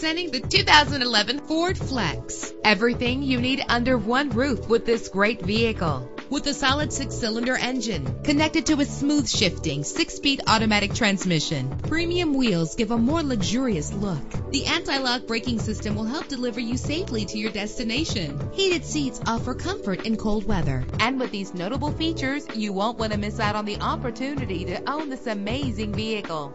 Presenting the 2011 Ford Flex. Everything you need under one roof with this great vehicle. With a solid six-cylinder engine connected to a smooth shifting six-speed automatic transmission, premium wheels give a more luxurious look. The anti-lock braking system will help deliver you safely to your destination. Heated seats offer comfort in cold weather. And with these notable features, you won't want to miss out on the opportunity to own this amazing vehicle